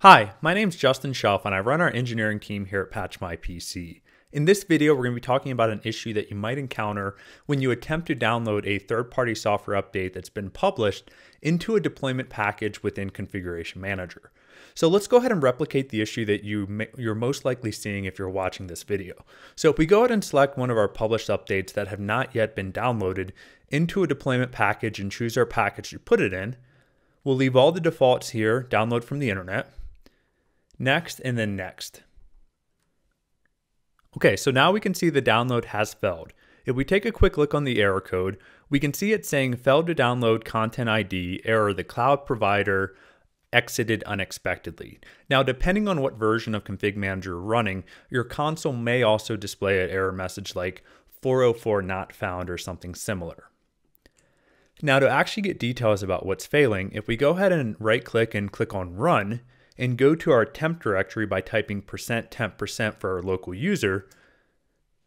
Hi, my name is Justin Chalfant and I run our engineering team here at Patch My PC. In this video, we're going to be talking about an issue that you might encounter when you attempt to download a third-party software update that's been published into a deployment package within Configuration Manager. So let's go ahead and replicate the issue that you you're most likely seeing if you're watching this video. So if we go ahead and select one of our published updates that have not yet been downloaded into a deployment package and choose our package to put it in, we'll leave all the defaults here, download from the internet, next, and then next. Okay, so now we can see the download has failed. If we take a quick look on the error code, we can see it saying failed to download content ID, error the cloud provider exited unexpectedly. Now, depending on what version of Config Manager you're running, your console may also display an error message like 404 not found or something similar. Now, to actually get details about what's failing, if we go ahead and right click and click on run, and go to our temp directory by typing percent temp percent for our local user,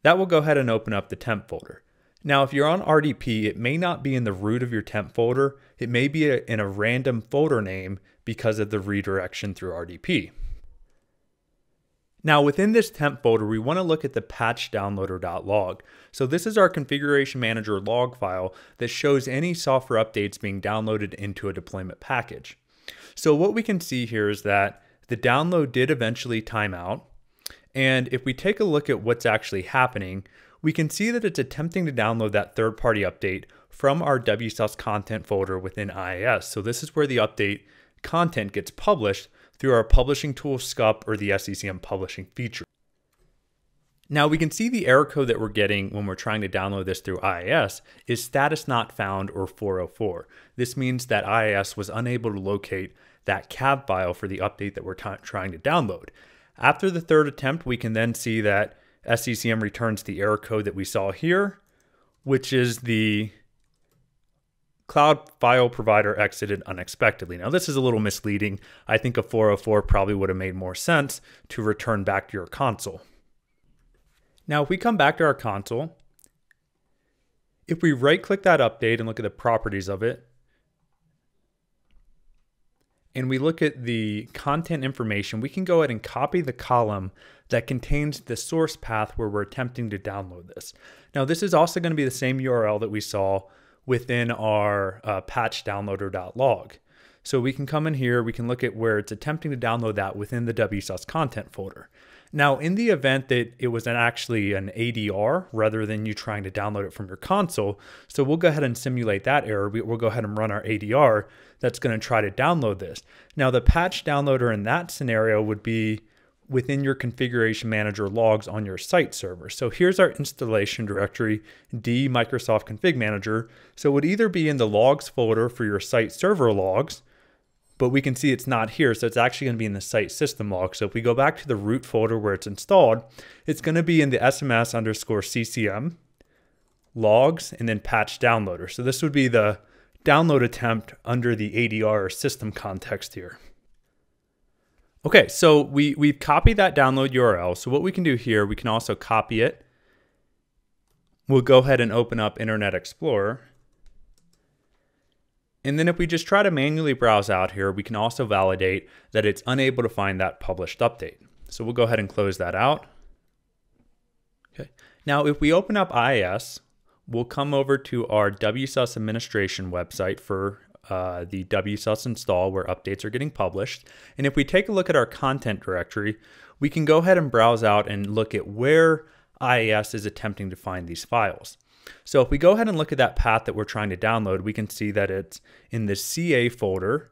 that will go ahead and open up the temp folder. Now, if you're on RDP, it may not be in the root of your temp folder. It may be in a random folder name because of the redirection through RDP. Now within this temp folder, we want to look at the patch downloader.log. So this is our configuration manager log file that shows any software updates being downloaded into a deployment package. So what we can see here is that the download did eventually time out. And if we take a look at what's actually happening, we can see that it's attempting to download that third-party update from our WSUS content folder within IIS. So this is where the update content gets published through our publishing tool SCUP or the SCCM publishing feature. Now we can see the error code that we're getting when we're trying to download this through IIS is status not found or 404. This means that IIS was unable to locate that CAB file for the update that we're trying to download. After the third attempt, we can then see that SCCM returns the error code that we saw here, which is the cloud file provider exited unexpectedly. Now, this is a little misleading. I think a 404 probably would have made more sense to return back to your console. Now, if we come back to our console, if we right click that update and look at the properties of it, and we look at the content information, we can go ahead and copy the column that contains the source path where we're attempting to download this. Now, this is also going to be the same URL that we saw within our uh, patch downloader.log. So we can come in here, we can look at where it's attempting to download that within the WSUS content folder. Now, in the event that it was an actually an ADR rather than you trying to download it from your console, so we'll go ahead and simulate that error. We'll go ahead and run our ADR that's going to try to download this. Now, the patch downloader in that scenario would be within your configuration manager logs on your site server. So here's our installation directory, D Microsoft Config Manager. So it would either be in the logs folder for your site server logs, but we can see it's not here. So it's actually going to be in the site system log. So if we go back to the root folder where it's installed, it's going to be in the SMS underscore CCM logs and then patch downloader. So this would be the download attempt under the ADR system context here. Okay, so we, we've copied that download URL. So what we can do here, we can also copy it. We'll go ahead and open up Internet Explorer. And then if we just try to manually browse out here, we can also validate that it's unable to find that published update. So we'll go ahead and close that out. Okay. Now, if we open up IIS, we'll come over to our WSUS administration website for uh, the WSUS install where updates are getting published. And if we take a look at our content directory, we can go ahead and browse out and look at where IIS is attempting to find these files. So if we go ahead and look at that path that we're trying to download, we can see that it's in the CA folder.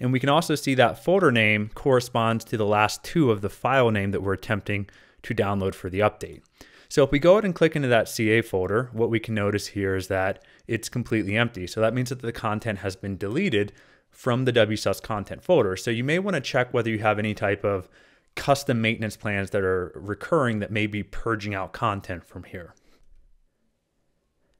And we can also see that folder name corresponds to the last two of the file name that we're attempting to download for the update. So if we go ahead and click into that CA folder, what we can notice here is that it's completely empty. So that means that the content has been deleted from the WSUS content folder. So you may want to check whether you have any type of custom maintenance plans that are recurring that may be purging out content from here.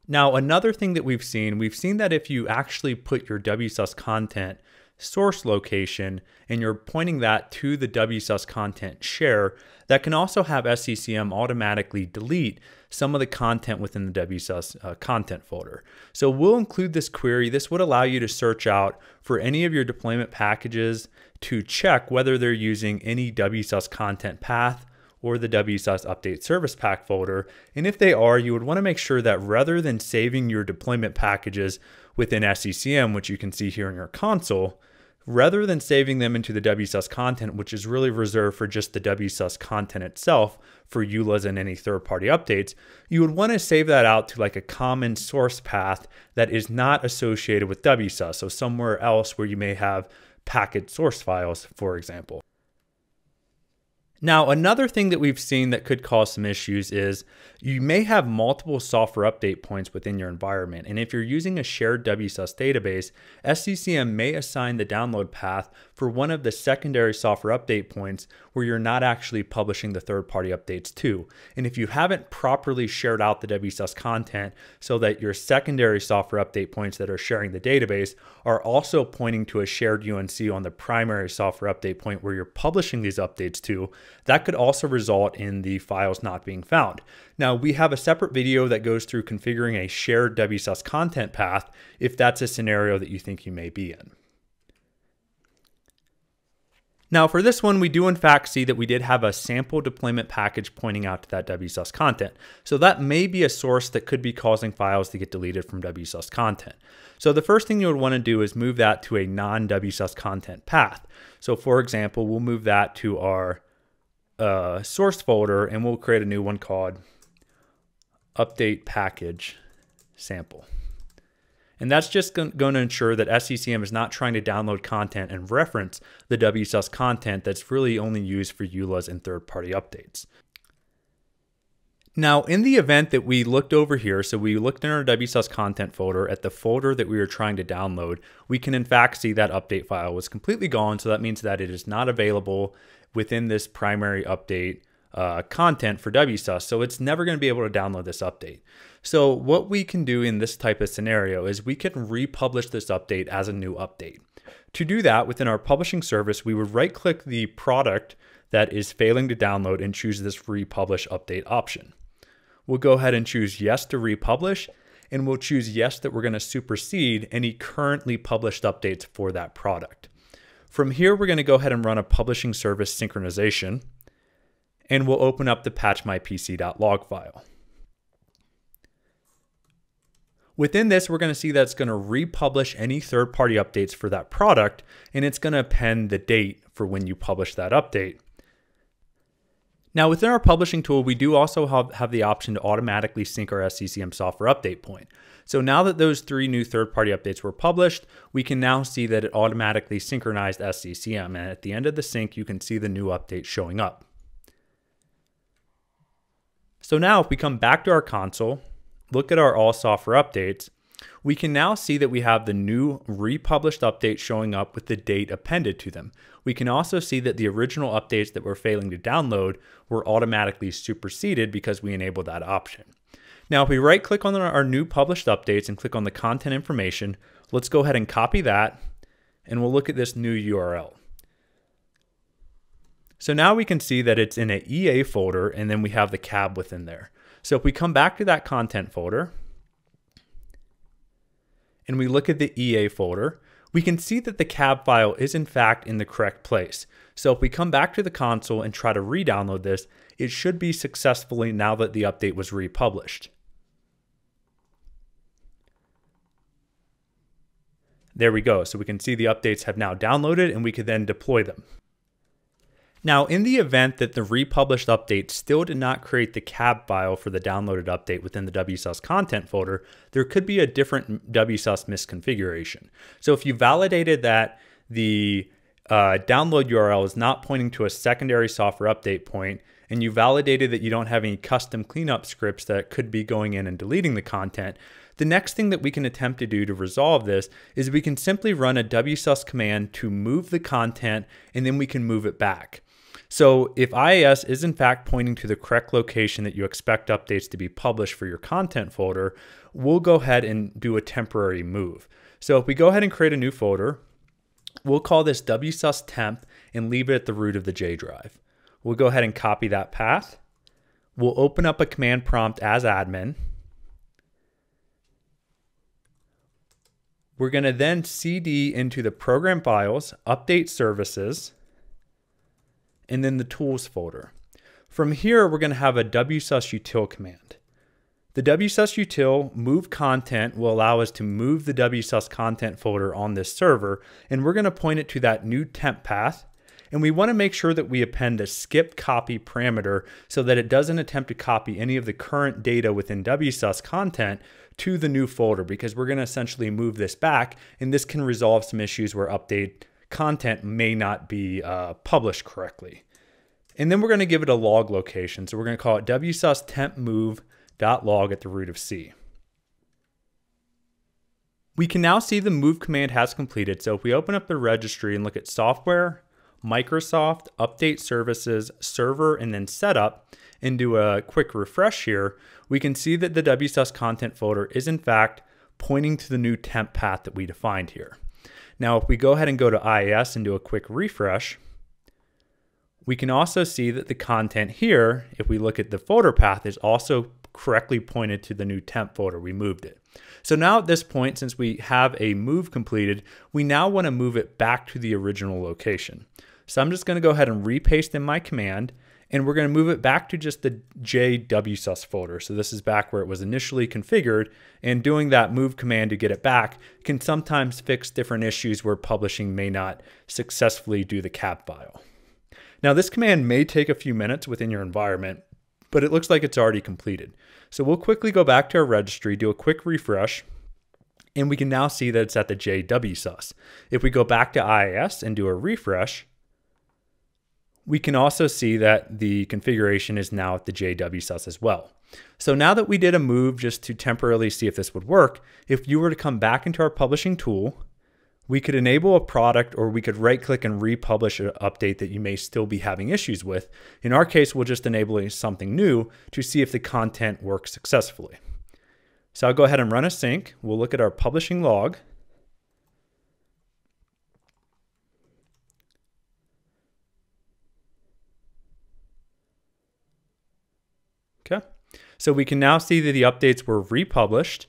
Now, another thing that we've seen, we've seen that if you actually put your WSUS content source location and you're pointing that to the WSUS content share, that can also have SCCM automatically delete some of the content within the WSUS uh, content folder. So we'll include this query. This would allow you to search out for any of your deployment packages to check whether they're using any WSUS content path or the WSUS Update Service Pack folder. And if they are, you would want to make sure that rather than saving your deployment packages within SCCM, which you can see here in your console, rather than saving them into the WSUS content, which is really reserved for just the WSUS content itself for EULAs and any third party updates, you would want to save that out to like a common source path that is not associated with WSUS. So somewhere else where you may have packet source files, for example. Now, another thing that we've seen that could cause some issues is you may have multiple software update points within your environment. And if you're using a shared WSUS database, SCCM may assign the download path for one of the secondary software update points where you're not actually publishing the third party updates to. And if you haven't properly shared out the WSUS content so that your secondary software update points that are sharing the database are also pointing to a shared UNC on the primary software update point where you're publishing these updates to, that could also result in the files not being found. Now, we have a separate video that goes through configuring a shared WSUS content path if that's a scenario that you think you may be in. Now for this one, we do in fact see that we did have a sample deployment package pointing out to that WSUS content. So that may be a source that could be causing files to get deleted from WSUS content. So the first thing you would want to do is move that to a non-WSUS content path. So for example, we'll move that to our uh, source folder and we'll create a new one called update package sample. And that's just going to ensure that SCCM is not trying to download content and reference the WSUS content that's really only used for EULAs and third-party updates. Now, in the event that we looked over here, so we looked in our WSUS content folder at the folder that we were trying to download, we can in fact see that update file was completely gone. So that means that it is not available within this primary update uh, content for WSUS. So it's never going to be able to download this update. So what we can do in this type of scenario is we can republish this update as a new update. To do that within our publishing service, we would right click the product that is failing to download and choose this republish update option. We'll go ahead and choose yes to republish and we'll choose yes that we're going to supersede any currently published updates for that product. From here, we're going to go ahead and run a publishing service synchronization and we'll open up the patchmypc.log file. Within this, we're going to see that it's going to republish any third-party updates for that product, and it's going to append the date for when you publish that update. Now, within our publishing tool, we do also have, have the option to automatically sync our SCCM software update point. So now that those three new third-party updates were published, we can now see that it automatically synchronized SCCM. And at the end of the sync, you can see the new update showing up. So now if we come back to our console, look at our all software updates, we can now see that we have the new republished updates showing up with the date appended to them. We can also see that the original updates that were failing to download were automatically superseded because we enabled that option. Now, if we right click on our new published updates and click on the content information, let's go ahead and copy that and we'll look at this new URL. So now we can see that it's in an EA folder and then we have the cab within there. So if we come back to that content folder and we look at the EA folder, we can see that the cab file is in fact in the correct place. So if we come back to the console and try to re-download this, it should be successfully now that the update was republished. There we go. So we can see the updates have now downloaded and we could then deploy them. Now, in the event that the republished update still did not create the cab file for the downloaded update within the WSUS content folder, there could be a different WSUS misconfiguration. So if you validated that the uh, download URL is not pointing to a secondary software update point, and you validated that you don't have any custom cleanup scripts that could be going in and deleting the content, the next thing that we can attempt to do to resolve this is we can simply run a WSUS command to move the content and then we can move it back. So if IIS is in fact pointing to the correct location that you expect updates to be published for your content folder, we'll go ahead and do a temporary move. So if we go ahead and create a new folder, we'll call this wsus temp and leave it at the root of the J drive. We'll go ahead and copy that path. We'll open up a command prompt as admin. We're going to then cd into the program files, update services, and then the tools folder. From here, we're going to have a wsusutil command. The wsusutil move content will allow us to move the wsus content folder on this server, and we're going to point it to that new temp path. And we want to make sure that we append a skip copy parameter so that it doesn't attempt to copy any of the current data within wsus content to the new folder because we're going to essentially move this back, and this can resolve some issues where update content may not be uh, published correctly. And then we're going to give it a log location. So we're going to call it wsus temp at the root of C. We can now see the move command has completed. So if we open up the registry and look at software, Microsoft, update services, server, and then setup, and do a quick refresh here, we can see that the WSUS content folder is in fact pointing to the new temp path that we defined here. Now, if we go ahead and go to IIS and do a quick refresh, we can also see that the content here, if we look at the folder path, is also correctly pointed to the new temp folder. We moved it. So now at this point, since we have a move completed, we now want to move it back to the original location. So I'm just going to go ahead and repaste in my command and we're going to move it back to just the JWSUS folder. So this is back where it was initially configured and doing that move command to get it back can sometimes fix different issues where publishing may not successfully do the cab file. Now this command may take a few minutes within your environment, but it looks like it's already completed. So we'll quickly go back to our registry, do a quick refresh, and we can now see that it's at the JWSUS. If we go back to IIS and do a refresh, we can also see that the configuration is now at the JWSUS as well. So now that we did a move just to temporarily see if this would work, if you were to come back into our publishing tool, we could enable a product or we could right click and republish an update that you may still be having issues with. In our case, we'll just enable something new to see if the content works successfully. So I'll go ahead and run a sync. We'll look at our publishing log. Okay, so we can now see that the updates were republished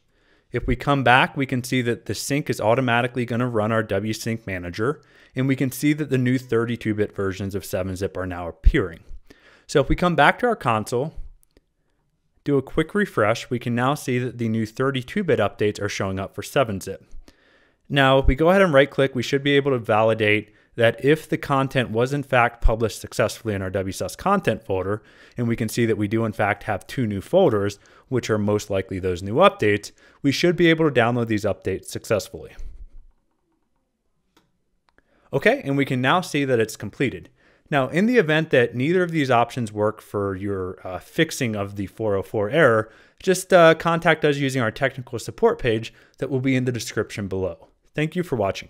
if we come back, we can see that the sync is automatically going to run our WSync manager, and we can see that the new 32-bit versions of 7-zip are now appearing. So if we come back to our console, do a quick refresh, we can now see that the new 32-bit updates are showing up for 7-zip. Now, if we go ahead and right click, we should be able to validate that if the content was in fact published successfully in our WSUS content folder, and we can see that we do in fact have two new folders, which are most likely those new updates, we should be able to download these updates successfully. Okay, and we can now see that it's completed. Now, in the event that neither of these options work for your uh, fixing of the 404 error, just uh, contact us using our technical support page that will be in the description below. Thank you for watching.